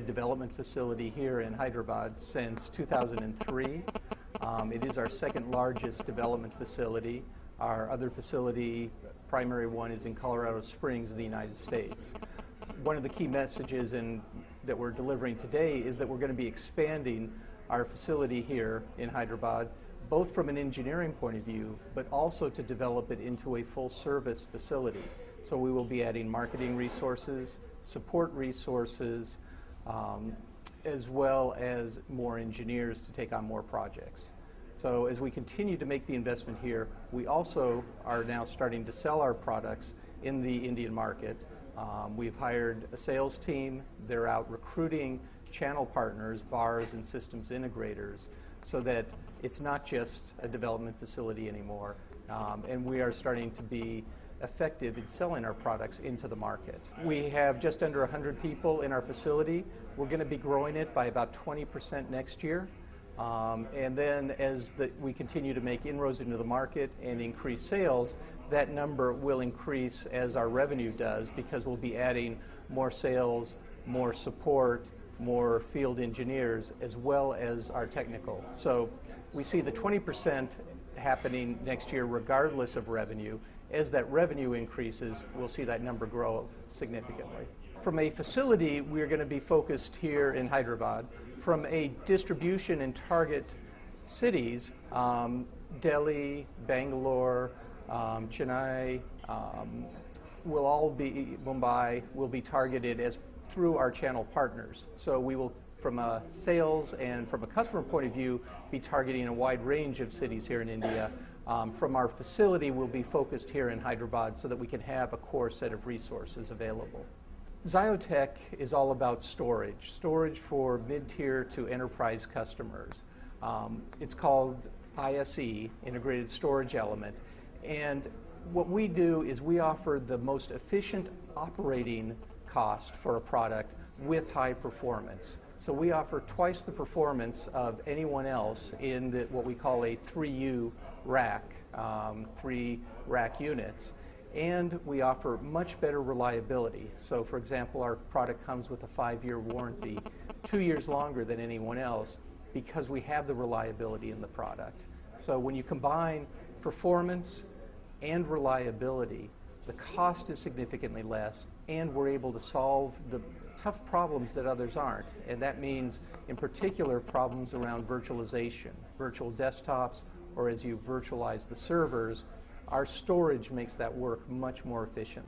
development facility here in Hyderabad since 2003. Um, it is our second largest development facility. Our other facility, primary one, is in Colorado Springs in the United States. One of the key messages in, that we're delivering today is that we're going to be expanding our facility here in Hyderabad, both from an engineering point of view, but also to develop it into a full service facility. So we will be adding marketing resources, support resources, um, as well as more engineers to take on more projects. So as we continue to make the investment here, we also are now starting to sell our products in the Indian market. Um, we've hired a sales team. They're out recruiting channel partners, VARs, and systems integrators so that it's not just a development facility anymore. Um, and we are starting to be effective in selling our products into the market. We have just under 100 people in our facility. We're going to be growing it by about 20% next year. Um, and then as the, we continue to make inroads into the market and increase sales, that number will increase as our revenue does because we'll be adding more sales, more support, more field engineers, as well as our technical. So we see the 20% happening next year regardless of revenue. As that revenue increases, we'll see that number grow significantly. From a facility, we're going to be focused here in Hyderabad. From a distribution and target cities, um, Delhi, Bangalore, um, Chennai, um, will all be, Mumbai, will be targeted as through our channel partners. So we will, from a sales and from a customer point of view, be targeting a wide range of cities here in India. Um, from our facility, we'll be focused here in Hyderabad so that we can have a core set of resources available. Xiotech is all about storage, storage for mid-tier to enterprise customers. Um, it's called ISE, Integrated Storage Element, and what we do is we offer the most efficient operating cost for a product with high performance. So we offer twice the performance of anyone else in the, what we call a 3U rack, um, three rack units and we offer much better reliability. So, for example, our product comes with a five year warranty, two years longer than anyone else, because we have the reliability in the product. So, when you combine performance and reliability, the cost is significantly less, and we're able to solve the tough problems that others aren't. And that means, in particular, problems around virtualization, virtual desktops, or as you virtualize the servers our storage makes that work much more efficient.